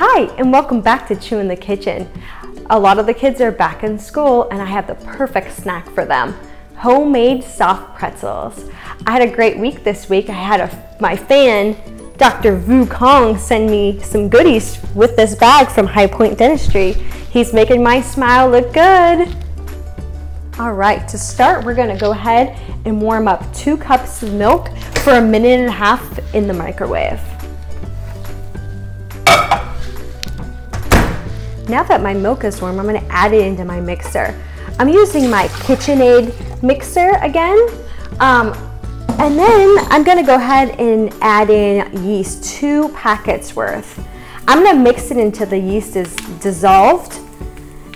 Hi, and welcome back to Chu in the Kitchen. A lot of the kids are back in school, and I have the perfect snack for them homemade soft pretzels. I had a great week this week. I had a, my fan, Dr. Vu Kong, send me some goodies with this bag from High Point Dentistry. He's making my smile look good. All right, to start, we're gonna go ahead and warm up two cups of milk for a minute and a half in the microwave. Now that my milk is warm, I'm gonna add it into my mixer. I'm using my KitchenAid mixer again. Um, and then I'm gonna go ahead and add in yeast, two packets worth. I'm gonna mix it until the yeast is dissolved.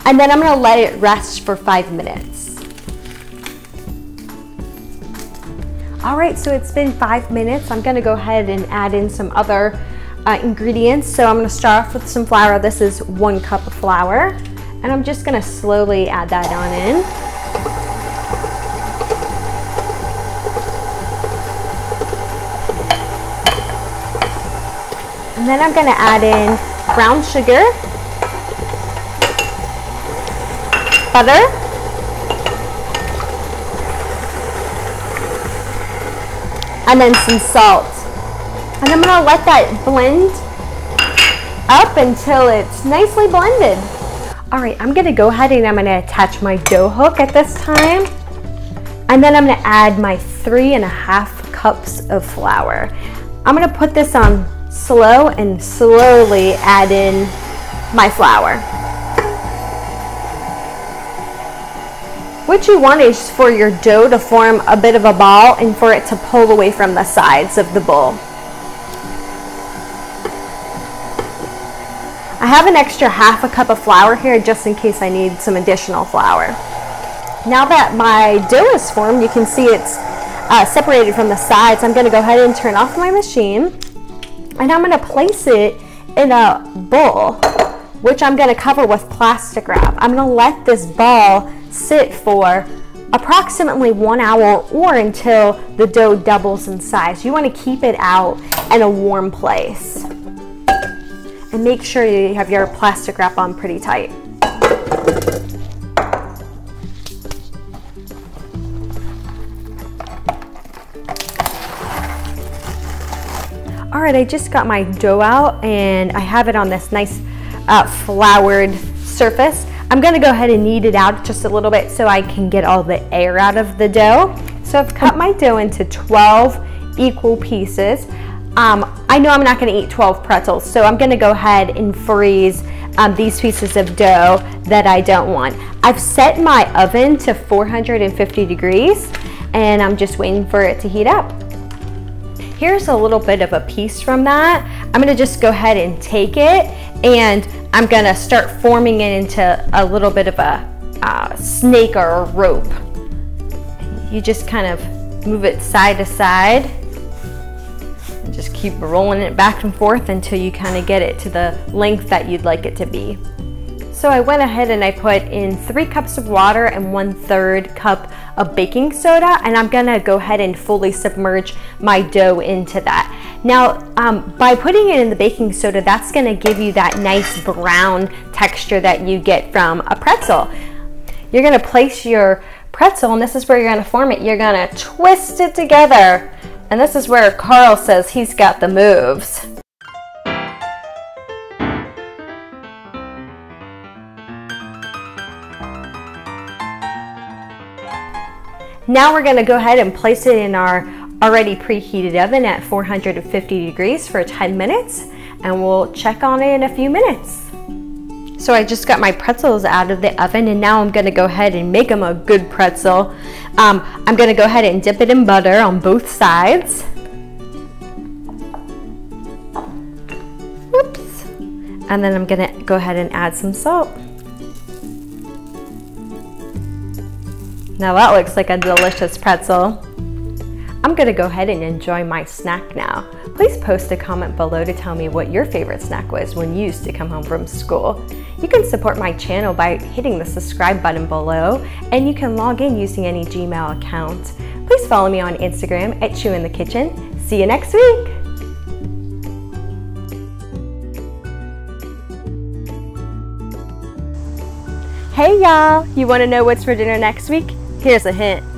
And then I'm gonna let it rest for five minutes. All right, so it's been five minutes. I'm gonna go ahead and add in some other uh, ingredients. So I'm gonna start off with some flour. This is one cup of flour. And I'm just gonna slowly add that on in. And then I'm gonna add in brown sugar, butter, and then some salt. And I'm gonna let that blend up until it's nicely blended. All right, I'm gonna go ahead and I'm gonna attach my dough hook at this time. And then I'm gonna add my three and a half cups of flour. I'm gonna put this on slow and slowly add in my flour. What you want is for your dough to form a bit of a ball and for it to pull away from the sides of the bowl. I have an extra half a cup of flour here just in case I need some additional flour. Now that my dough is formed, you can see it's uh, separated from the sides. I'm gonna go ahead and turn off my machine and I'm gonna place it in a bowl, which I'm gonna cover with plastic wrap. I'm gonna let this ball sit for approximately one hour or until the dough doubles in size. You wanna keep it out in a warm place and make sure you have your plastic wrap on pretty tight. All right, I just got my dough out and I have it on this nice uh, floured surface. I'm gonna go ahead and knead it out just a little bit so I can get all the air out of the dough. So I've cut my dough into 12 equal pieces. Um, I know I'm not gonna eat 12 pretzels, so I'm gonna go ahead and freeze um, these pieces of dough that I don't want. I've set my oven to 450 degrees and I'm just waiting for it to heat up. Here's a little bit of a piece from that. I'm gonna just go ahead and take it and I'm gonna start forming it into a little bit of a uh, snake or a rope. You just kind of move it side to side just keep rolling it back and forth until you kind of get it to the length that you'd like it to be. So I went ahead and I put in three cups of water and one third cup of baking soda and I'm gonna go ahead and fully submerge my dough into that. Now, um, by putting it in the baking soda, that's gonna give you that nice brown texture that you get from a pretzel. You're gonna place your pretzel and this is where you're gonna form it. You're gonna twist it together and this is where Carl says he's got the moves. Now we're gonna go ahead and place it in our already preheated oven at 450 degrees for 10 minutes and we'll check on it in a few minutes. So I just got my pretzels out of the oven and now I'm gonna go ahead and make them a good pretzel. Um, I'm gonna go ahead and dip it in butter on both sides. Whoops. And then I'm gonna go ahead and add some salt. Now that looks like a delicious pretzel. I'm gonna go ahead and enjoy my snack now. Please post a comment below to tell me what your favorite snack was when you used to come home from school. You can support my channel by hitting the subscribe button below, and you can log in using any Gmail account. Please follow me on Instagram at Chu in the Kitchen. See you next week! Hey y'all! You wanna know what's for dinner next week? Here's a hint.